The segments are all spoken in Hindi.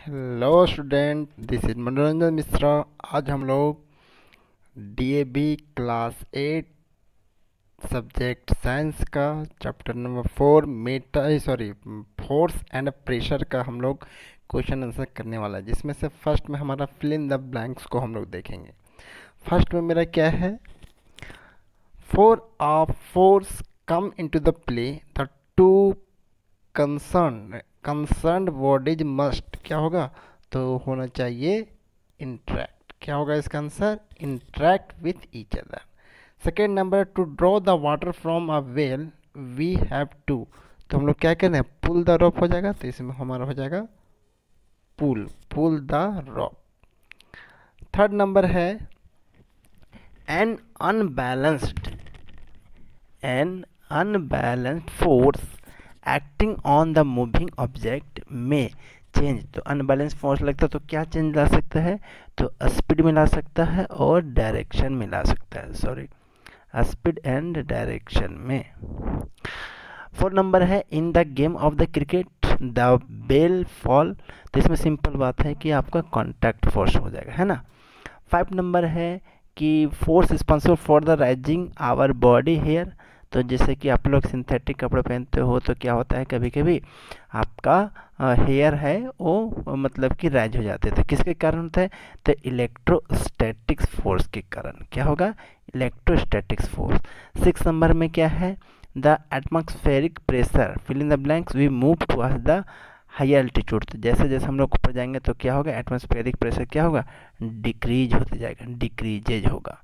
हेलो स्टूडेंट दिस इज़ मनोरंजन मिश्रा आज हम लोग DAV class eight subject science का चैप्टर नंबर फोर मेटा सॉरी फोर्स एंड प्रेशर का हम लोग क्वेश्चन आंसर करने वाला है, जिसमें से फ़र्स्ट में हमारा फिल इन द ब्लैंक्स को हम लोग देखेंगे। फ़र्स्ट में मेरा क्या है? Four of force come into the play the two concern concern bodies must क्या होगा? तो होना चाहिए इंट्रैक्ट क्या होगा इसका answer interact with each other second number two draw the water from a well we have to तो हम लोग क्या करें हैं? पुल द रॉप हो जाएगा तो इसमें हमारा हो जाएगा pull pull the rope third number है an unbalanced an unbalanced force acting on the moving object में चेंज तो अनबैलेंस फोर्स लगता है तो क्या चेंज ला सकता है? तो स्पीड में ला सकता है और डायरेक्शन में ला सकता है। सॉरी स्पीड एंड डायरेक्शन में। फोर नंबर है in the game of the cricket the bell fall तो इसमें सिंपल बात है कि आपका कॉन्टैक्ट फोर्स हो जाएगा, है ना? फाइव नंबर है कि force responsible for the rising our body hair तो जैसे कि आप लोग सिंथेटिक कपड़े पहनते हो तो क्या होता है कभी कभी आपका हेयर है, वो मतलब कि राइज हो जाते थे किसके कारण होता है? तो इलेक्ट्रोस्टैटिक्स फोर्स के कारण। क्या होगा? इलेक्ट्रोस्टैटिक्स फोर्स सिक्स नंबर में क्या है? The atmospheric pressure fill in the blanks we move to the high altitude तो जैसे जैसे हम लोग ऊपर जाएँगे तो क्या होगा? एटमॉस्फेरिक प्रेशर क्या होगा? डिक्रीज होते जाएगा डिक्रीजेज होगा।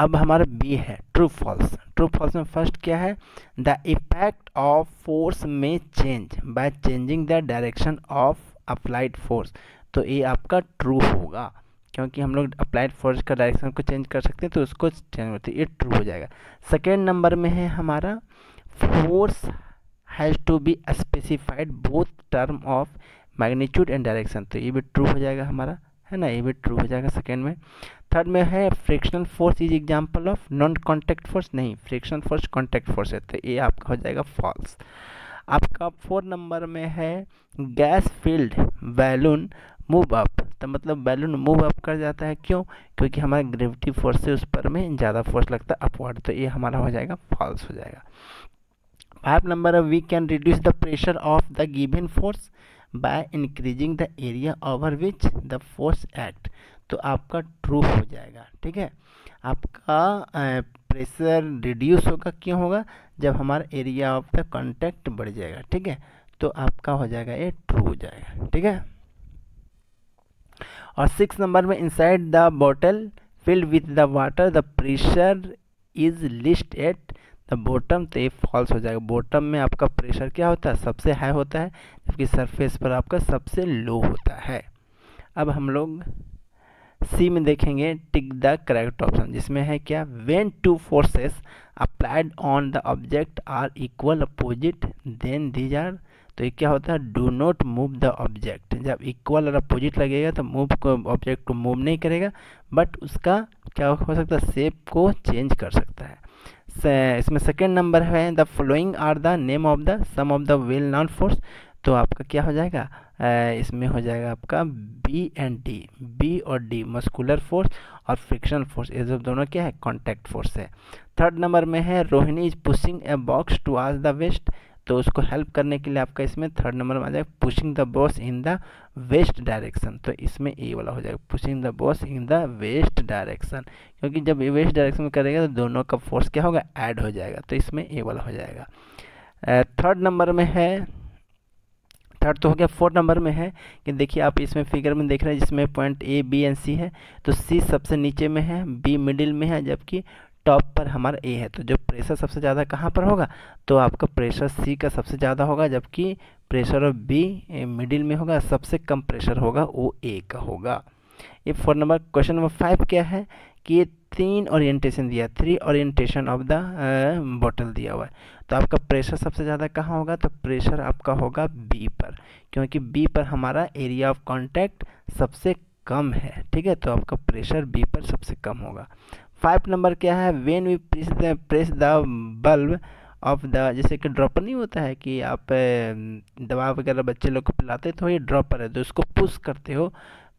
अब हमारा बी है ट्रू फॉल्स ट्रू फॉल्स में फ़र्स्ट क्या है? द इफ़ेक्ट ऑफ़ फोर्स में change by changing the direction of applied force तो ये आपका ट्रू होगा, क्योंकि हम लोग अप्लाइड फोर्स का डायरेक्शन को चेंज कर सकते हैं तो उसको चेंज होती है, ये ट्रू हो जाएगा. सेकेंड नंबर में है हमारा force has to be specified both term of magnitude and direction तो ये भी ट्रू हो जाएगा हमारा, है ना? ये भी ट्रू हो जाएगा सेकेंड में. थर्ड में है frictional force is example of non contact force नहीं फ्रिक्शनल फोर्स कॉन्टैक्ट फोर्स है तो ये आपका हो जाएगा फॉल्स आपका फोर नंबर में है gas filled balloon move up तो मतलब बैलून मूव अप कर जाता है क्यों? क्योंकि हमारा ग्रेविटी फोर्स से उस पर में ज़्यादा फोर्स लगता है अपवर्ड तो ये हमारा हो जाएगा फॉल्स हो जाएगा. फाइव नंबर है we can reduce the pressure of the given force by increasing the area over which the force act तो आपका ट्रू हो जाएगा, ठीक है? आपका प्रेशर रिड्यूस होगा, क्यों होगा? जब हमारा एरिया ऑफ़ द कॉन्टैक्ट बढ़ जाएगा, ठीक है? तो आपका हो जाएगा, ये ट्रू हो जाएगा, ठीक है? और सिक्स नंबर में inside the bottle filled with the water the pressure is least at the bottom तो ये फॉल्स हो जाएगा। बॉटम में आपका प्रेशर क्या होता है? सबसे हाई होता है, जबकि सरफेस पर आपका सबसे लो होता है। अब हम लोग सी में देखेंगे टिक द करेक्ट ऑप्शन जिसमें है क्या when two forces applied on the object are equal opposite then these are तो ये क्या होता है do not move the object जब इक्वल और अपोजिट लगेगा तो मूव को ऑब्जेक्ट को मूव नहीं करेगा बट उसका क्या हो सकता है शेप को चेंज कर सकता है. से, इसमें सेकेंड नंबर है the following are the name of the some of the well known force तो आपका क्या हो जाएगा इसमें हो जाएगा आपका बी एंड डी बी और डी मस्कुलर फोर्स और फ्रिक्शन फोर्स ये सब दोनों क्या है? कॉन्टैक्ट फोर्स है। थर्ड नंबर में है Rohini is pushing a box towards the west तो उसको हेल्प करने के लिए आपका इसमें थर्ड नंबर में आ जाएगा pushing the box in the west direction तो इसमें ए वाला हो जाएगा pushing the box in the west direction क्योंकि जब ये वेस्ट डायरेक्शन में करेगा तो दोनों का फोर्स क्या होगा? ऐड हो जाएगा। तो इसमें ए वाला हो जाएगा। थर्ड नंबर में है थर्ड तो हो गया फोर्थ नंबर में है, कि देखिए आप इसमें फिगर में देख रहे हैं जिसमें point A, B and C है तो सी सबसे नीचे में है, बी मिडिल में है, जबकि टॉप पर हमारा ए है। तो जो प्रेशर सबसे ज़्यादा कहाँ पर होगा? तो आपका प्रेशर सी का सबसे ज़्यादा होगा, जबकि प्रेशर ऑफ़ बी मिडिल में होगा, सबसे कम प्रेशर होगा, वो ए का होगा। ये four number question number five क्या है? कि तीन ओरिएंटेशन दिया three orientation of the bottle दिया हुआ है। तो आपका प्रेशर सबसे ज़्यादा कहाँ होगा? तो प्रेशर आपका होगा बी पर, क्योंकि बी पर हमारा एरिया ऑफ़ कॉन्टैक्ट सबसे कम है, ठीक है? तो आपका प्रेशर बी पर सबसे कम होगा। फाइव नंबर क्या है? When we press the press the bulb of the जैसे कि ड्रॉपर नहीं होता है कि आप दवा वगैरह बच्चे लोग को पिलाते तो ये ड्रॉपर है तो उसको पुश करते हो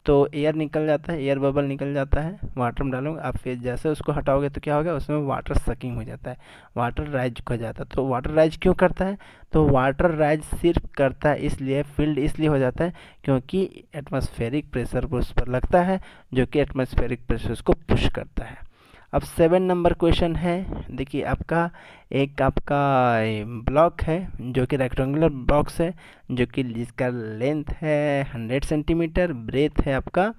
तो एयर निकल जाता है एयर बबल निकल जाता है वाटर में डालोगे, आप फिर जैसे उसको हटाओगे तो क्या होगा, उसमें वाटर सकिंग हो जाता है वाटर राइज हो जाता है। तो वाटर राइज क्यों करता है? तो वाटर राइज सिर्फ़ करता है, इसलिए फ़ील्ड इसलिए हो जाता है क्योंकि एटमॉस्फेरिक प्रेशर उस पर लगता है, जो कि एटमॉस्फेरिक प्रेशर उसको पुश करता है। अब सेवन नंबर क्वेश्चन है। देखिए, आपका एक आपका ब्लॉक है, जो कि रेक्टेंगुलर बॉक्स है, जो कि जिसका लेंथ है हंड्रेड सेंटीमीटर ब्रेथ है आपका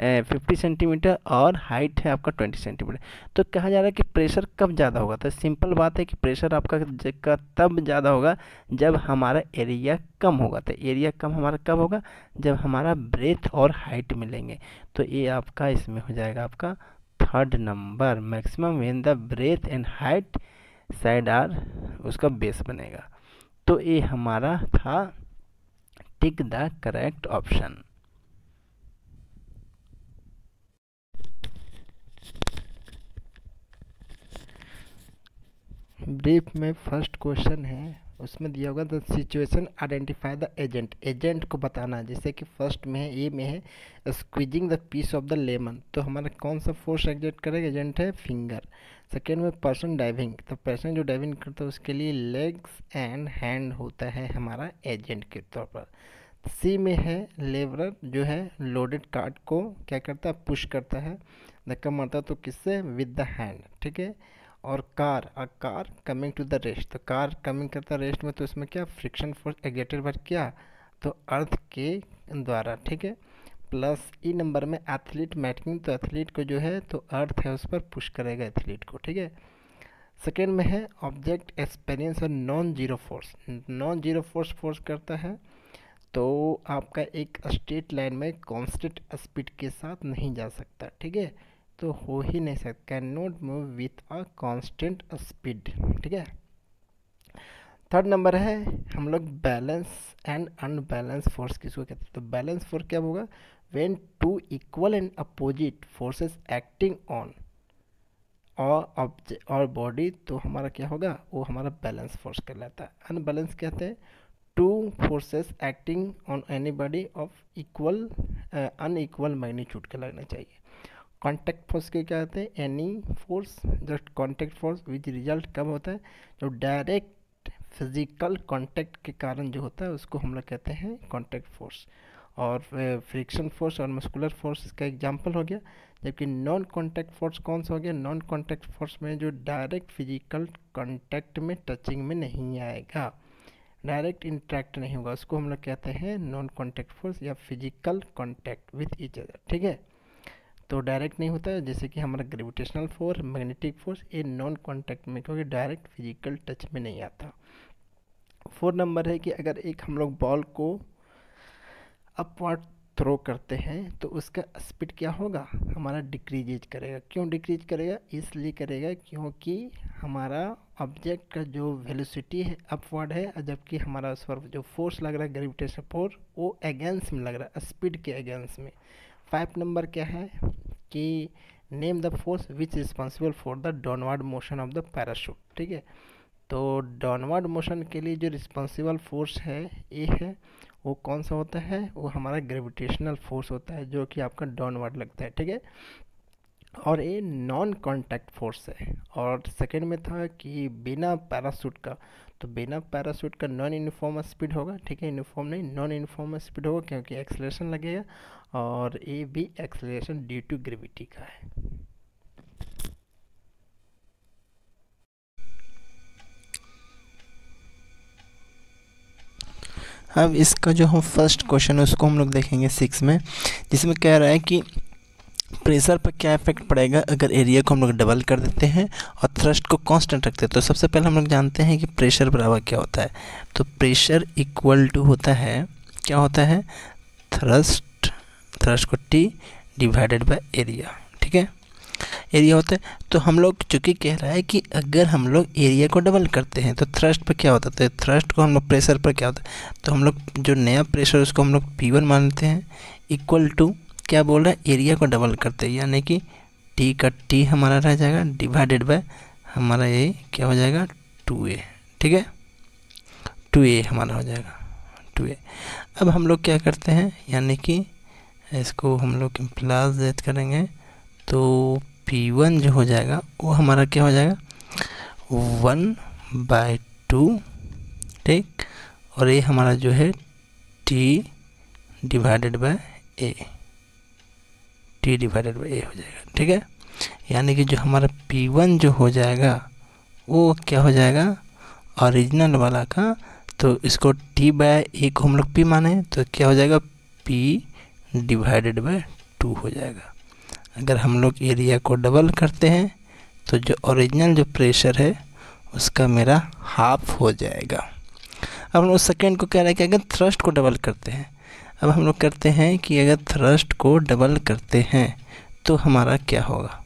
फिफ्टी सेंटीमीटर और हाइट है आपका ट्वेंटी सेंटीमीटर तो कहा जा रहा है कि प्रेशर कब ज़्यादा होगा? तो सिंपल बात है कि प्रेशर आपका का तब ज़्यादा होगा जब हमारा एरिया कम होगा। तो एरिया कम हमारा कब होगा? जब हमारा ब्रेथ और हाइट मिलेंगे। तो ये आपका इसमें हो जाएगा आपका third number maximum when the breadth and height side are उसका बेस बनेगा। तो ये हमारा था tick the correct option brief में फ़र्स्ट क्वेश्चन है उसमें दिया होगा the situation identify the agent. Agent को बताना जैसे कि फ़र्स्ट में है, ए में है squeezing the piece of the lemon तो हमारा कौन सा फोर्स एग्जेक्ट करेगा? एजेंट है फिंगर सेकेंड में पर्सन डाइविंग तो पर्सन जो डाइविंग करता है, उसके लिए लेग्स एंड हैंड होता है हमारा एजेंट के तौर पर। सी में है लेबर जो है लोडेड कार्ड को क्या करता है? पुश करता है। धक्का मारता तो किससे? विद द हैंड ठीक है? और car, uh, car coming to the rest तो कार कमिंग करता रेस्ट में तो उसमें क्या? फ्रिक्शन फोर्स एग्जेटेड बार क्या? तो अर्थ के द्वारा, ठीक है? प्लस ई नंबर में एथलीट मैटिंग तो एथलीट को जो है तो अर्थ है उस पर पुश करेगा एथलीट को, ठीक है? सेकेंड में है ऑब्जेक्ट एक्सपीरियंस और non zero force non zero force force करता है तो आपका एक स्ट्रेट लाइन में कॉन्स्टेंट स्पीड के साथ नहीं जा सकता, ठीक है? तो हो ही नहीं सकता। Can not move with a constant speed ठीक है? थर्ड नंबर है, हम लोग बैलेंस एंड अनबैलेंस फोर्स किसको कहते हैं? तो बैलेंस फोर्स क्या होगा? When two equal and opposite forces acting on और ऑब्जेक्ट और बॉडी तो हमारा क्या होगा? वो हमारा बैलेंस फोर्स कहलाता है। अनबैलेंस कहते हैं? Two forces acting on any body of equal unequal magnitude का लगना चाहिए। कॉन्टैक्ट फोर्स के क्या होते हैं? Any force just contact force which result कब होता है? जो डायरेक्ट फ़िज़िकल कॉन्टैक्ट के कारण जो होता है, उसको हम लोग कहते हैं कॉन्टैक्ट फोर्स और फ्रिक्शन फोर्स और मस्कुलर फोर्स इसका एग्जांपल हो गया। जबकि नॉन कॉन्टैक्ट फोर्स कौन सा हो गया? नॉन कॉन्टैक्ट फोर्स में जो डायरेक्ट फ़िज़िकल कॉन्टैक्ट में टचिंग में नहीं आएगा। डायरेक्ट इंट्रैक्ट नहीं होगा। उसको हम लोग कहते हैं नॉन कॉन्टैक्ट फोर्स या physical contact with each other ठीक है? तो डायरेक्ट नहीं होता है जैसे कि हमारा ग्रेविटेशनल फोर्स मैग्नेटिक फोर्स ये नॉन कॉन्टैक्ट में, क्योंकि डायरेक्ट फ़िज़िकल टच में नहीं आता। फोर नंबर है कि अगर एक हम लोग बॉल को अपवर्ड थ्रो करते हैं तो उसका स्पीड क्या होगा? हमारा डिक्रीजेज करेगा। क्यों डिक्रीज करेगा? इसलिए करेगा क्योंकि हमारा ऑब्जेक्ट का जो वेलोसिटी है अपवर्ड है जबकि हमारा उस पर जो फोर्स लग रहा है ग्रेविटेशन फोर्स वो अगेंस्ट में लग रहा है स्पीड के अगेंस्ट में। फाइव नंबर क्या है? कि name the force which responsible for the downward motion of the parachute ठीक है? तो डाउनवर्ड मोशन के लिए जो रिस्पॉन्सिबल फोर्स है ये है, वो कौन सा होता है? वो हमारा ग्रेविटेशनल फोर्स होता है, जो कि आपका डाउनवर्ड लगता है, ठीक है? और ये नॉन कॉन्टैक्ट फोर्स है। और सेकेंड में था कि बिना पैराशूट का तो बिना पैरासूट का नॉन यूनिफॉर्म स्पीड होगा, ठीक है? यूनिफॉर्म नहीं नॉन यूनिफॉर्म स्पीड होगा क्योंकि एक्सलेशन लगेगा और ये भी एक्सलेशन ड्यू टू ग्रेविटी का है। अब इसका जो हम फ़र्स्ट क्वेश्चन है, उसको हम लोग देखेंगे सिक्स में, जिसमें कह रहा है कि प्रेशर पर क्या इफ़ेक्ट पड़ेगा? अगर एरिया को हम लोग डबल कर देते हैं और थ्रस्ट को कांस्टेंट रखते हैं तो सबसे पहले हम लोग जानते हैं कि प्रेशर बराबर क्या होता है। तो प्रेशर इक्वल टू होता है, क्या होता है? थ्रस्ट थ्रस्ट को टी डिवाइडेड बाय एरिया ठीक है? एरिया होता है। तो हम लोग चूँकि कह रहा है कि अगर हम लोग एरिया को डबल करते हैं तो थ्रस्ट पर क्या होता है? तो थ्रस्ट को हम लोग प्रेशर पर क्या होता है? तो हम लोग जो नया प्रेशर उसको हम लोग पी वन मानते हैं इक्वल टू क्या बोल रहा है? एरिया को डबल करते हैं। यानी कि टी का टी हमारा रह जाएगा डिवाइडेड बाय हमारा ये क्या हो जाएगा? टू ए ठीक है? टू ए हमारा हो जाएगा। टू ए अब हम लोग क्या करते हैं? यानी कि इसको हम लोग प्लस देते करेंगे। तो पी वन जो हो जाएगा, वो हमारा क्या हो जाएगा? वन बाय टू ठीक? और ये हमारा जो है T divided by A T divided by A हो जाएगा, ठीक है? यानी कि जो हमारा पी वन जो हो जाएगा, वो क्या हो जाएगा? ओरिजिनल वाला का तो इसको टी बाय ए को हम लोग पी माने तो क्या हो जाएगा? पी डिवाइडेड बाय टू हो जाएगा। अगर हम लोग एरिया को डबल करते हैं तो जो ओरिजिनल जो प्रेशर है, उसका मेरा हाफ़ हो जाएगा। अब हम लोग सेकेंड को कह रहे हैं कि अगर थ्रस्ट को डबल करते हैं अब हम लोग करते हैं कि अगर थ्रस्ट को डबल करते हैं तो हमारा क्या होगा?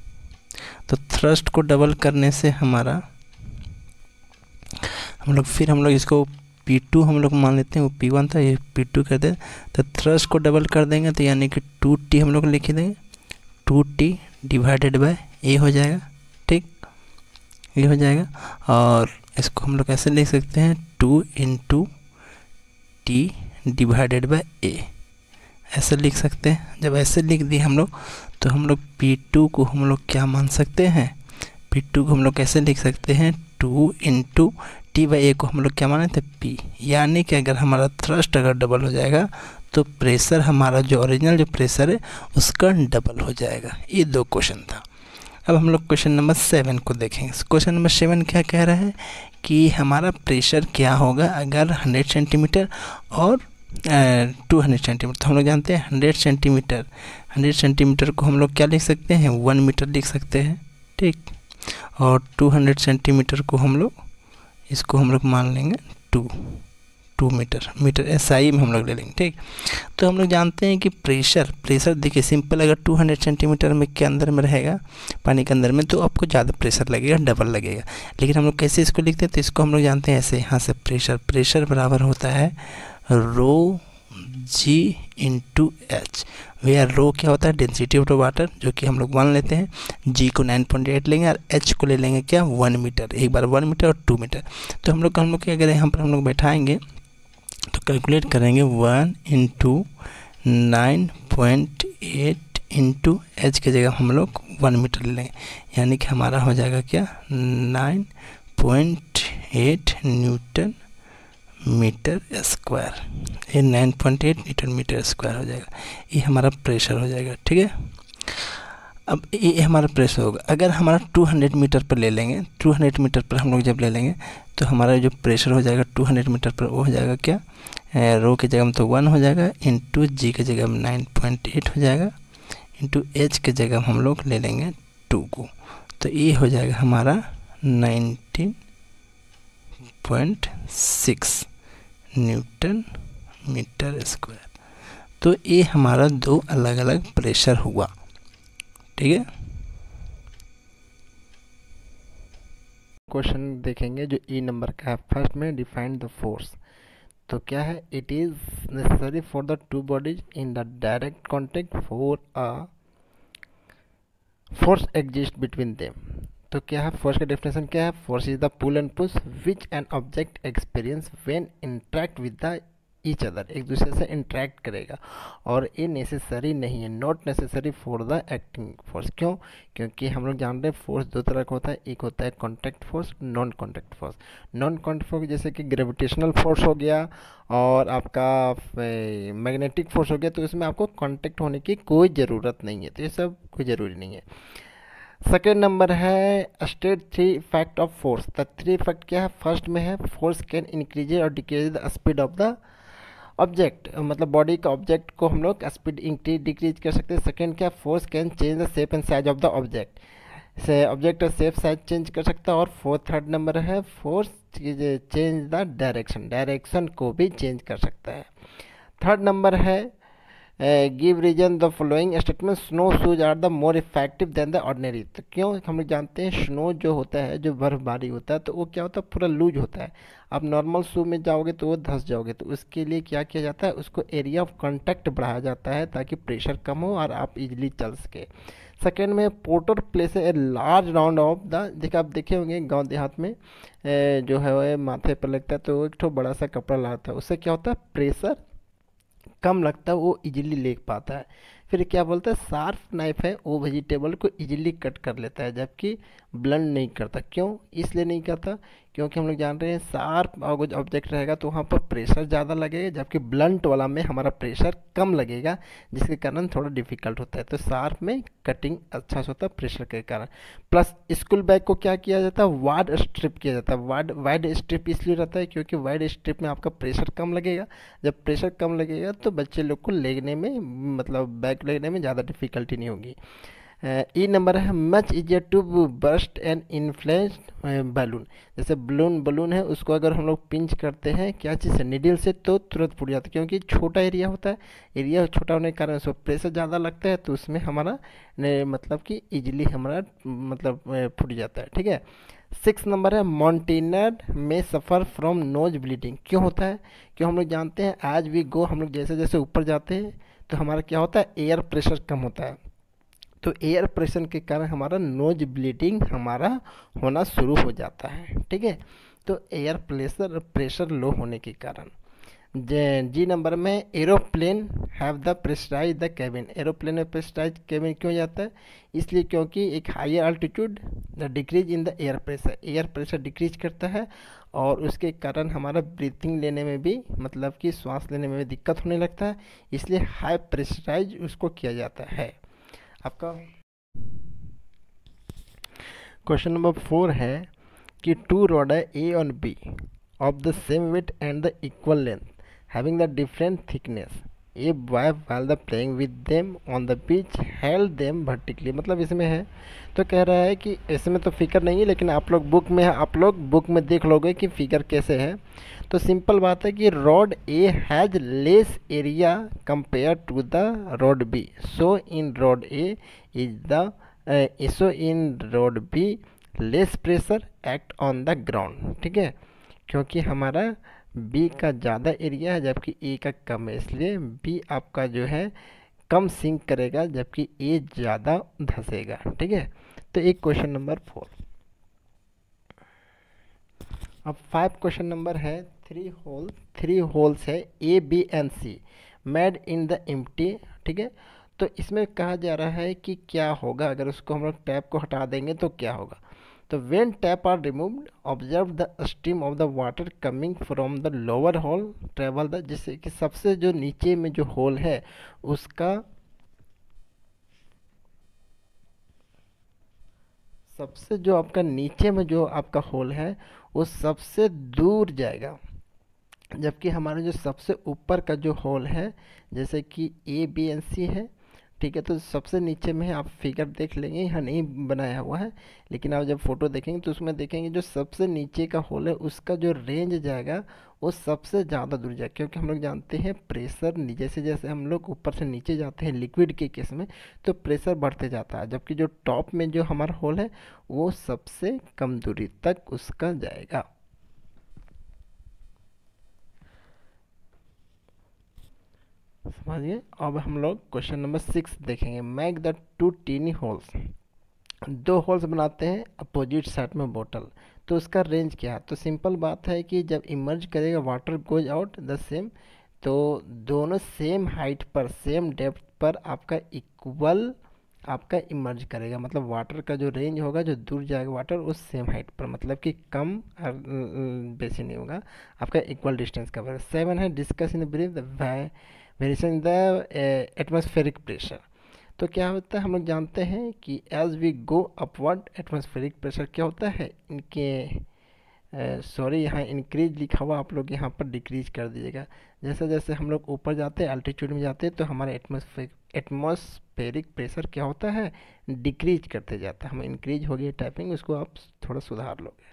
तो थ्रस्ट को डबल करने से हमारा, हम लोग फिर हम लोग इसको P2 हम लोग मान लेते हैं, वो P1 था, ये P2 कर दे। तो थ्रस्ट को डबल कर देंगे तो यानी कि टू टी हम लोग लिख देंगे। Two T divided by A हो जाएगा, ठीक? ये हो जाएगा, और इसको हम लोग ऐसे लिख सकते हैं two into T divided by A ऐसे लिख सकते हैं। जब ऐसे लिख दिए हम लोग तो हम लोग पी टू को हम लोग क्या मान सकते हैं? पी टू को हम लोग कैसे लिख सकते हैं? Two into T by A को हम लोग क्या माने थे? पी यानी कि अगर हमारा थ्रस्ट अगर डबल हो जाएगा तो प्रेशर हमारा जो ओरिजिनल जो प्रेशर है, उसका डबल हो जाएगा। ये दो क्वेश्चन था। अब हम लोग क्वेश्चन नंबर सेवन को देखेंगे। क्वेश्चन नंबर सेवन क्या कह रहा है? कि हमारा प्रेशर क्या होगा अगर हंड्रेड सेंटीमीटर और टू हंड्रेड सेंटीमीटर तो हम लोग जानते हैं हंड्रेड सेंटीमीटर हंड्रेड सेंटीमीटर को हम लोग क्या लिख सकते हैं? वन मीटर लिख सकते हैं। ठीक। और टू हंड्रेड सेंटीमीटर को हम लोग, इसको हम लोग मान लेंगे two two metre metre S I में हम लोग ले लेंगे। ठीक। तो हम लोग जानते हैं कि प्रेशर प्रेशर देखिए सिंपल अगर टू हंड्रेड सेंटीमीटर में के अंदर में रहेगा, पानी के अंदर में तो आपको ज़्यादा प्रेशर लगेगा डबल लगेगा। लेकिन हम लोग कैसे इसको लिखते हैं? तो इसको हम लोग जानते हैं ऐसे यहाँ से प्रेशर प्रेशर बराबर होता है रो जी इंटू एच भैया रो क्या होता है? डेंसिटी ऑफ़ द वाटर जो कि हम लोग मान लेते हैं जी को 9.8 लेंगे और एच को ले लेंगे क्या? वन मीटर एक बार वन मीटर और टू मीटर तो हम लोग हम लोग क्या करें? यहाँ पर हम लोग बैठाएँगे तो कैलकुलेट करेंगे one into nine point eight into H की जगह हम लोग वन मीटर ले लेंगे। यानी कि हमारा हो जाएगा क्या? Nine point eight newton metre square. ये nine point eight metre metre square हो जाएगा। ये हमारा प्रेशर हो जाएगा, ठीक है? अब ये हमारा प्रेशर होगा। अगर हमारा 200 मीटर पर ले लेंगे 200 मीटर पर हम लोग जब ले लेंगे तो हमारा जो प्रेशर हो जाएगा 200 मीटर पर, वो हो जाएगा क्या? रो की जगह में तो वन हो जाएगा इंटू जी की जगह में नाइन पॉइंट एट हो जाएगा इंटू एच की जगह हम लोग ले लेंगे टू को। तो ये हो जाएगा हमारा nineteen point six. Newton metre square. तो ये हमारा दो अलग अलग प्रेशर हुआ। ठीक है? क्वेश्चन देखेंगे जो ई नंबर का है। फ़र्स्ट में डिफाइन द फोर्स। तो क्या है? It is necessary for the two bodies in the direct contact for a force exist between them तो क्या है? फोर्स का डेफिनेशन क्या है? Force is the pull and push which an object experience when interact with the each other एक दूसरे से इंट्रैक्ट करेगा। और ये नेसेसरी नहीं है। Not necessary for the acting force क्यों? क्योंकि हम लोग जान रहे हैं फोर्स दो तरह का होता है। एक होता है contact force non contact force non contact force जैसे कि ग्रेविटेशनल फोर्स हो गया और आपका मैग्नेटिक फोर्स हो गया तो इसमें आपको कॉन्टैक्ट होने की कोई ज़रूरत नहीं है। तो ये सब कोई ज़रूरी नहीं है। सेकेंड नंबर है state three effect of force the three effect क्या है? फ़र्स्ट में है फोर्स कैन इंक्रीज और decrease the speed of the object मतलब बॉडी का ऑब्जेक्ट को हम लोग स्पीड इंक्रीज डिक्रीज कर सकते हैं। सेकेंड क्या? Force can change the shape and size of the object से ऑब्जेक्ट का शेप साइज़ चेंज कर सकता है। और फोर्थ थर्ड नंबर है force change the direction direction को भी चेंज कर सकता है। थर्ड नंबर है give reason the following statement snow shoes are the more effective than the ordinary तो क्यों हम लोग जानते हैं स्नो जो होता है, जो बर्फबारी होता है तो वो क्या होता है? पूरा लूज होता है। आप नॉर्मल शू में जाओगे तो वो धस जाओगे। तो उसके लिए क्या किया जाता है? उसको एरिया ऑफ़ कॉन्टैक्ट बढ़ाया जाता है ताकि प्रेशर कम हो और आप इजीली चल सके। सेकेंड में porter place a large round of the देखिए आप देखे होंगे गाँव देहात में जो है माथे पर लगता है तो एक ठो बड़ा सा कपड़ा लाता है। उससे क्या होता है? प्रेशर कम लगता है, वो इजीली ले पाता है। फिर क्या बोलते हैं, शार्प नाइफ है, वो वेजिटेबल को इजीली कट कर लेता है, जबकि ब्लंड नहीं करता। क्यों? इसलिए नहीं करता क्योंकि हम लोग जान रहे हैं शार्प ऑब्जेक्ट रहेगा तो वहाँ पर प्रेशर ज़्यादा लगेगा, जबकि ब्लंट वाला में हमारा प्रेशर कम लगेगा, जिसके कारण थोड़ा डिफ़िकल्ट होता है। तो शार्प में कटिंग अच्छा से होता है प्रेशर के कारण। प्लस स्कूल बैग को क्या किया जाता है? वाइड स्ट्रिप किया जाता है। वाइड वाइड स्ट्रिप इसलिए रहता है क्योंकि वाइड स्ट्रिप में आपका प्रेशर कम लगेगा। जब प्रेशर कम लगेगा तो बच्चे लोग को लेने में मतलब बैग लेने में ज़्यादा डिफिकल्टी नहीं होगी। ई नंबर है much easier to burst and inflated balloon जैसे बलून बलून है, उसको अगर हम लोग पिंच करते हैं, क्या चीज़ से निडिल से तो तुरंत फूट जाता है, क्योंकि छोटा एरिया होता है। एरिया छोटा होने के कारण उसको प्रेशर ज़्यादा लगता है तो उसमें हमारा मतलब कि इजीली हमारा मतलब फूट जाता है, ठीक है? सिक्स नंबर है मॉन्टेनर में सफ़र फ्रॉम नोज़ ब्लीडिंग क्यों होता है? क्यों हम लोग जानते हैं, आज वी गो हम लोग जैसे जैसे ऊपर जाते हैं तो हमारा क्या होता है? एयर प्रेशर कम होता है। तो एयर प्रेशर के कारण हमारा नोज़ ब्लीडिंग हमारा होना शुरू हो जाता है, ठीक है? तो एयर प्रेशर प्रेशर लो होने के कारण। जी नंबर में aeroplane have the pressurise the cabin aeroplane में प्रेशराइज कैबिन क्यों जाता है? इसलिए क्योंकि एक higher altitude the decrease in the air pressure air pressure decrease करता है और उसके कारण हमारा ब्रीथिंग लेने में भी मतलब कि सांस लेने में भी दिक्कत होने लगता है। इसलिए हाई प्रेशराइज उसको किया जाता है। आपका? क्वेश्चन नंबर फोर है कि टू रॉड है ए और B of the same weight and the equal length having the different thickness a boy while the playing with them on the beach held them vertically मतलब इसमें है तो कह रहा है कि इसमें तो फिगर नहीं है, लेकिन आप लोग बुक में, आप लोग बुक में देख लोगे कि फिगर कैसे है। तो सिंपल बात है कि road A has less area compare to the road B so in road A is the so in road B less pressure act on the ground ठीक है? क्योंकि हमारा बी का ज़्यादा एरिया है जबकि ए का कम है, इसलिए बी आपका जो है कम सिंक करेगा जबकि ए ज़्यादा धसेगा, ठीक है? तो एक क्वेश्चन नंबर फोर। अब फाइव क्वेश्चन नंबर है, थ्री होल, थ्री होल्स है, A, B and C, made in the empty, ठीक है? तो इसमें कहा जा रहा है कि क्या होगा? अगर उसको हम लोग टैप को हटा देंगे तो क्या होगा? तो when tap are removed observe the stream of the water coming from the lower hole travel the जैसे कि सबसे जो नीचे में जो होल है, उसका सबसे जो आपका नीचे में जो आपका होल है, वो सबसे दूर जाएगा। जबकि हमारा जो सबसे ऊपर का जो होल है, जैसे कि ए बी एन सी है ठीक है तो सबसे नीचे में आप फिगर देख लेंगे, यहाँ नहीं बनाया हुआ है, लेकिन आप जब फ़ोटो देखेंगे तो उसमें देखेंगे जो सबसे नीचे का होल है, उसका जो रेंज जाएगा, वो सबसे ज़्यादा दूर जाएगा, क्योंकि हम लोग जानते हैं प्रेशर जैसे जैसे हम लोग ऊपर से नीचे जाते हैं लिक्विड के केस में तो प्रेशर बढ़ते जाता है, जबकि जो टॉप में जो हमारा होल है, वो सबसे कम दूरी तक उसका जाएगा। समझिए अब हम लोग क्वेश्चन नंबर सिक्स देखेंगे। Make the two tiny holes दो होल्स बनाते हैं अपोजिट साइड में बोतल तो उसका रेंज क्या है? तो सिंपल बात है कि जब इमर्ज करेगा water goes out the same तो दोनों सेम हाइट पर सेम डेप्थ पर आपका इक्वल आपका इमर्ज करेगा। मतलब वाटर का जो रेंज होगा, जो दूर जाएगा वाटर उस सेम हाइट पर। मतलब कि कम और बेसी नहीं होगा। आपका इक्वल डिस्टेंस कवर सेवन है discuss in brief variation the atmospheric pressure तो क्या होता है, हम लोग जानते हैं कि as we go upward atmospheric pressure क्या होता है? इनके सॉरी यहाँ इंक्रीज लिखा हुआ आप लोग यहाँ पर डिक्रीज कर दीजिएगा। जैसे जैसे हम लोग ऊपर जाते हैं अल्टीट्यूड में जाते हैं तो हमारा एटमोसफेरिक एटमॉस्फेरिक प्रेशर क्या होता है? डिक्रीज करते जाता है। हम इंक्रीज हो गया टाइपिंग उसको आप थोड़ा सुधार लोगे।